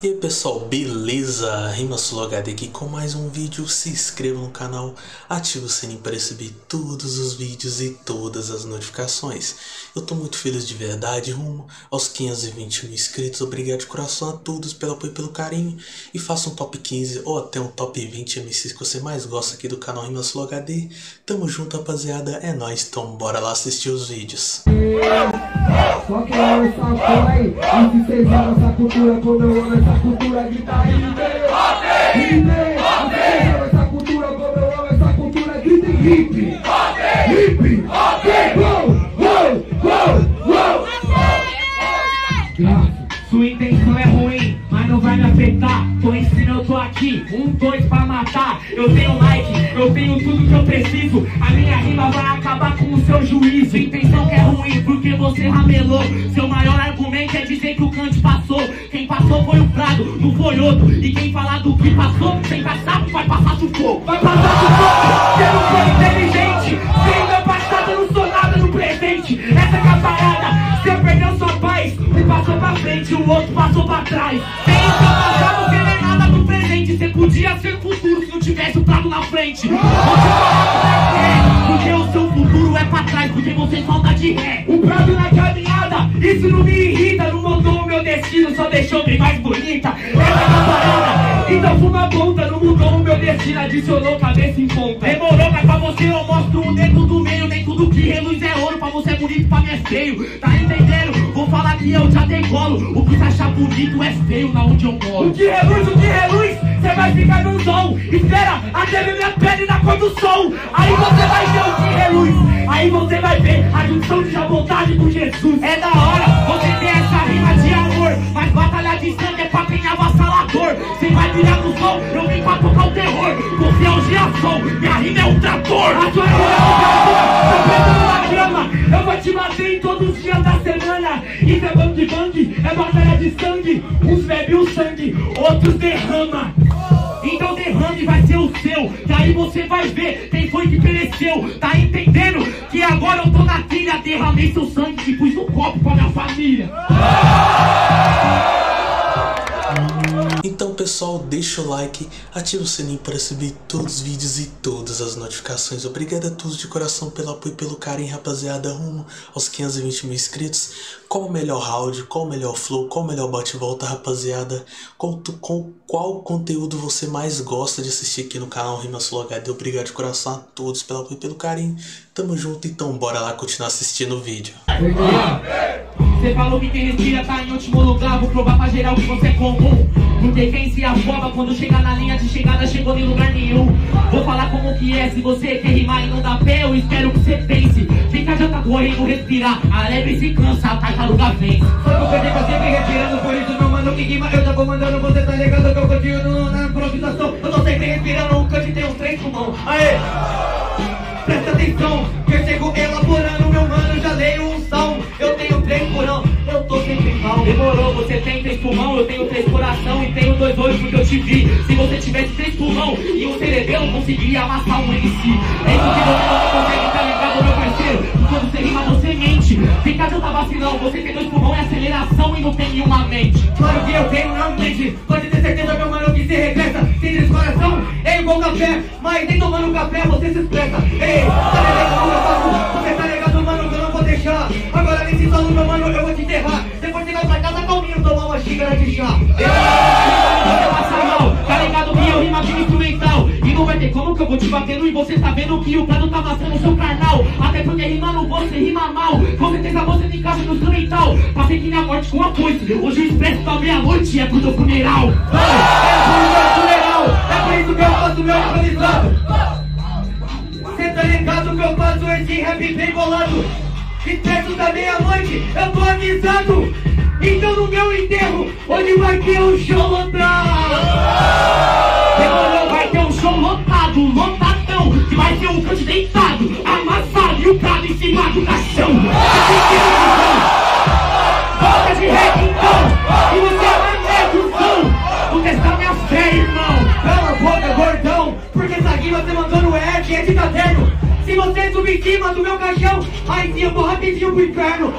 E aí pessoal, beleza? RimaSuloHD aqui com mais um vídeo, se inscreva no canal, ative o sininho para receber todos os vídeos e todas as notificações. Eu tô muito feliz de verdade, rumo aos 520 mil inscritos, obrigado de coração a todos pelo apoio e pelo carinho. E faça um top 15 ou até um top 20 MCs que você mais gosta aqui do canal RimaSuloHD. Tamo junto rapaziada, é nóis, então bora lá assistir os vídeos. Só que é essa foi E se vocês amam essa cultura como eu amo essa cultura Grita hip Hip essa cultura como eu amo essa cultura Grita hip Hip uou Sua intenção é ruim, mas não vai me afetar. Tô ensinando, eu tô aqui, um, dois pra matar. Eu tenho like, eu tenho tudo que eu preciso. A minha rima vai você ramelou. Seu maior argumento é dizer que o Kant passou. Quem passou foi o Prado, não foi outro. E quem falar do que passou, sem passar, vai passar sufoco. Vai passar sufoco, você não foi inteligente. Sem meu passado, eu não sou nada no presente. Essa é a parada, você perdeu sua paz. Um passou pra frente, o outro passou pra trás. Sem o seu passado, você não é nada no presente. Você podia ser futuro se não tivesse o Prado na frente. Por quê. Porque o seu futuro é pra trás, porque você falta de ré. Isso não me irrita. Não mudou o meu destino, só deixou bem mais bonita. Essa é a. Então fuma ponta, não mudou o meu destino, adicionou cabeça em ponta. Demorou, mas pra você eu mostro o dedo do meio. Nem tudo que reluz é ouro, pra você é bonito, pra mim é feio. Tá entendendo? Vou falar que eu já decolo. O que você achar bonito é feio na onde eu moro. O que reluz, o que reluz, você vai ficar no som. Espera até ver minha pele na cor do sol. Aí você vai ver o que reluz. Aí você vai ver a junção de vontade com Jesus. Bebe o sangue, outros derrama. Então derrame vai ser o seu. Que aí você vai ver quem foi que pereceu. Tá entendendo? Que agora eu tô na trilha. Derramei seu sangue e pus no copo pra minha família. Pessoal, deixa o like, ativa o sininho para receber todos os vídeos e todas as notificações. Obrigado a todos de coração pelo apoio e pelo carinho, rapaziada, rumo aos 520 mil inscritos. Qual o melhor round, qual o melhor flow, qual o melhor bate-volta, rapaziada? Tu- com qual conteúdo você mais gosta de assistir aqui no canal RimaSuloHD? Obrigado de coração a todos pelo apoio e pelo carinho. Tamo junto, então bora lá continuar assistindo o vídeo. Você falou que quem respira tá em último lugar. Vou provar pra geral que você é comum. Porque quem se afoba quando chega na linha de chegada chegou em lugar nenhum. Vou falar como que é. Se você quer rimar e não dá pé, eu espero que você pense. Fica já tá correndo, respirar. A lebre se cansa, a tartaruga vence. Eu perdi pra sempre respirando Por isso meu mano que rima Eu já vou mandando Você tá ligado que eu continuo na improvisação Eu tô sempre respirando Um cante tem uns três pulmão Aê! Presta atenção, que eu chego elaborando, porque eu te vi. Se você tivesse três pulmão e um cerebelo, conseguiria amassar um MC. É isso que você não consegue, tá ligado, meu parceiro? Quando você rima, você mente. Fica de tá vacilão, você tem dois pulmão e aceleração e não tem nenhuma mente. Claro que eu tenho realmente, pode ter certeza, meu mano, que se regressa. Sem três coração, é igual café, mas nem tomando café você se expressa. Ei, tá ligado como eu faço? Você tá ligado, mano, que eu não vou deixar. Agora nesse solo, meu mano, eu vou te enterrar. Depois você vai pra casa calminho, tomar uma xícara de chá. Você não vai ter como que eu vou te batendo e você tá vendo que o plano tá amassando o seu carnal Até porque rimando você rima mal Com certeza você tem casa no instrumental Passei que na morte com a foice Hoje o expresso da meia-noite é pro teu funeral É isso meu funeral, é por isso que eu faço meu improvisado. Cê tá ligado que eu faço esse rap bem bolado. Expresso da meia-noite, eu tô avisado. Então no meu enterro, hoje vai ter um show lotado. Ter um deitado, amassado E o prado em cima do caixão Volta de então E você é negozão Vou testar minha fé, irmão Cala a boca, gordão, porque essa rima você mandou no Ed, é de caderno. Se você subir em cima do meu caixão, aí sim eu vou rapidinho pro inferno.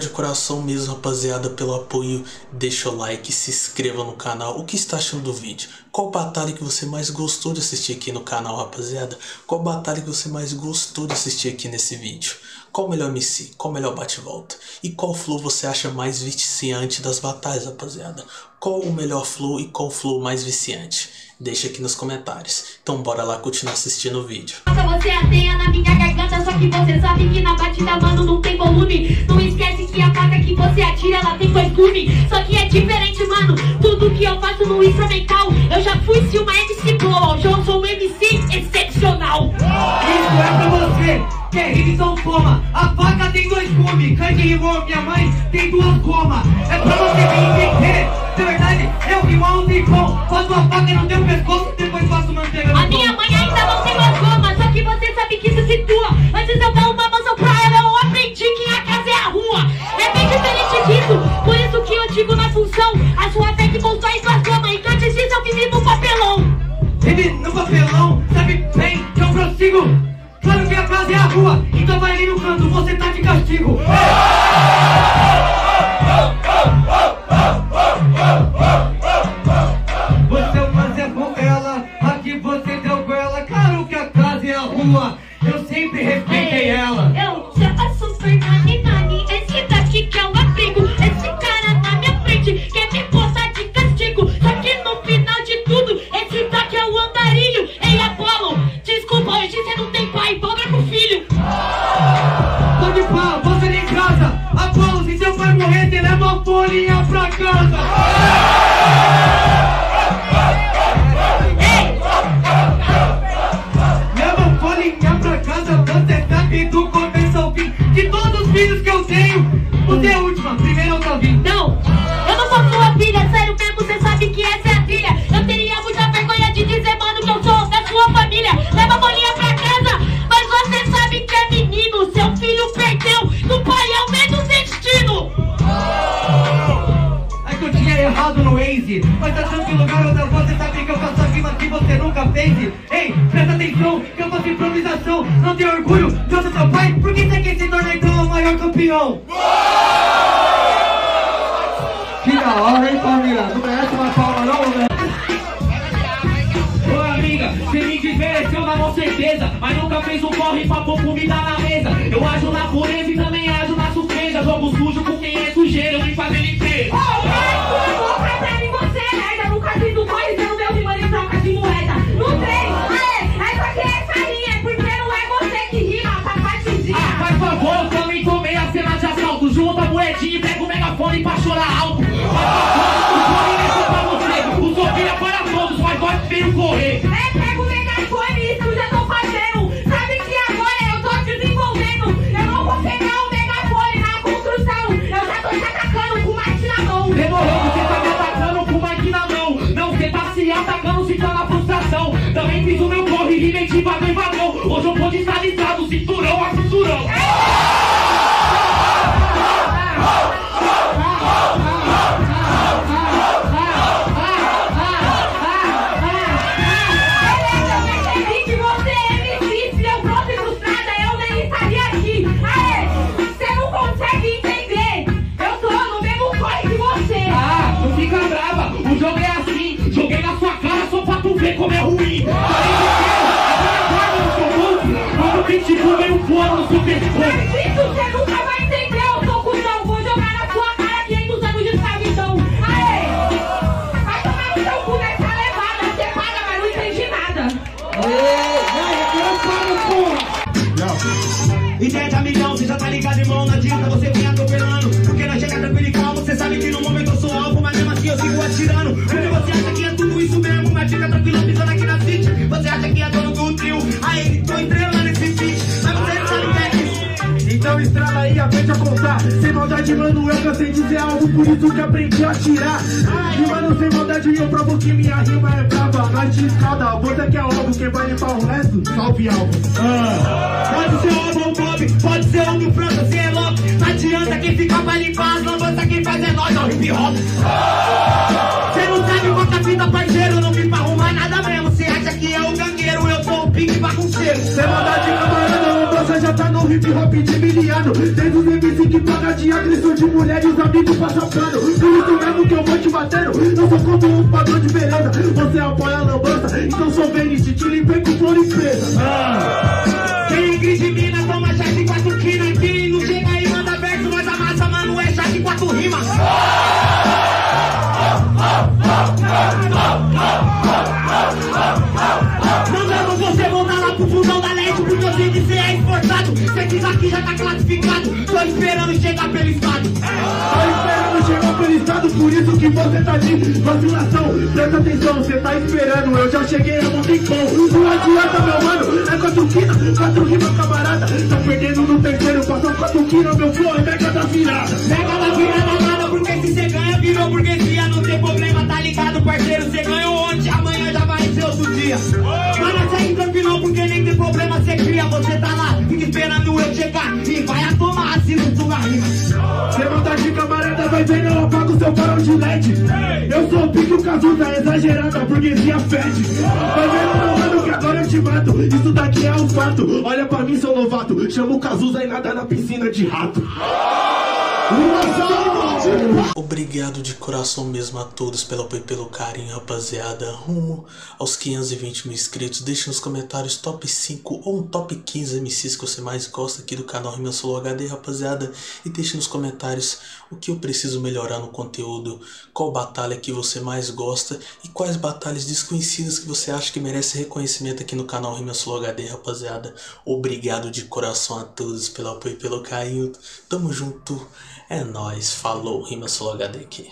De coração mesmo, rapaziada, pelo apoio. Deixa o like, se inscreva no canal. O que está achando do vídeo? Qual batalha que você mais gostou de assistir aqui no canal, rapaziada? Qual batalha que você mais gostou de assistir aqui nesse vídeo? Qual o melhor MC? Qual o melhor bate-volta? E qual flow você acha mais viciante das batalhas, rapaziada? Qual o melhor flow e qual flow mais viciante? Deixa aqui nos comentários. Então bora lá continuar assistindo o vídeo. Você na minha garganta, só que você sabe que na batida, mano, não tem volume. Não esquece que a faca que você atira, ela tem dois gumes. Só que é diferente, mano. Tudo que eu faço no instrumental, eu já fui se uma MC boa. Hoje eu sou um MC excepcional. Isso é pra você que é rima, então toma. A faca tem dois gumes, Kanye rimou, minha mãe tem duas gomas. Prossigo. Claro que a casa é a rua, então vai ali no canto, você tá de castigo. Você errado no Waze. Mas tá tranquilo, garota, você sabe que eu faço a rima que você nunca fez. Ei, presta atenção, que eu faço improvisação. Não tem orgulho ser seu pai Por que você quer se tornar então o maior campeão? Que da hora, hein, família? Não merece uma palma, não, né? Ô amiga, você me desmereceu na mão certeza. Mas nunca fez um corre pra pôr comida na mesa. Eu ajo na pureza e também ajo na surpresa. Jogo sujo com quem é sujeiro, eu vim fazer limpeza Ah, Hoje eu vou de estabilizado, cinturão a cinturão ligado, irmão. Não adianta você vir atropelando. Dizer algo Por isso que aprendi a tirar Rimando sem maldade, eu provo que minha rima é brava de escada, você que é alvo Quem vai limpar o resto, salve alvo Pode ser o Bob pode ser o do França, você é louco. Não adianta quem fica pra limpar as lambanças, quem faz é nós, é o hip hop. Você não sabe quanta fita, parceiro, não vim pra arrumar nada mesmo. Você acha que é o gangueiro, eu sou o pique bagunceiro. Sem maldade, já tá no hip hop de miliano. Desde os MC que paga de agressão de mulher e os amigos passam pano Por isso mesmo que eu vou te batendo. Eu sou como um padrão de beleza. Você apoia a lambança, então sou Venice Te limpei com flor e presa. Ah. Quem grite mina, toma chá de quatro que você tá de vacilação Presta atenção, você tá esperando, eu já cheguei há um tempão Não adianta meu mano, é quatro quina, quatro rimas camarada Tá perdendo no terceiro, passou quatro quina, meu flow é mega da virada Pega na virada nada, porque se cê ganha, virou burguesia. Não tem problema, tá ligado, parceiro? Cê ganhou ontem, amanhã já vai dia. Mano, cê encapinou, porque nem tem problema, cê cria. Você tá lá, fica esperando eu chegar. E vai a tomar, se não tu rima. Você manda de camarada, vai vendo, eu apago seu farol de LED Eu sou o pique, o Cazuza, exagerada, a burguesia fede Vai vendo, mano, que agora eu te mato Isso daqui é um fato, olha pra mim, seu novato Chama o Cazuza e nada na piscina de rato! Obrigado de coração mesmo a todos pelo apoio e pelo carinho, rapaziada. Rumo aos 520 mil inscritos. Deixe nos comentários top 5 ou um top 15 MCs que você mais gosta aqui do canal Rima Solo HD, rapaziada. E deixe nos comentários o que eu preciso melhorar no conteúdo, qual batalha que você mais gosta e quais batalhas desconhecidas que você acha que merece reconhecimento aqui no canal Rima Solo HD, rapaziada. Obrigado de coração a todos pelo apoio e pelo carinho. Tamo junto. É nóis. Falou. Rima Solo HD aqui.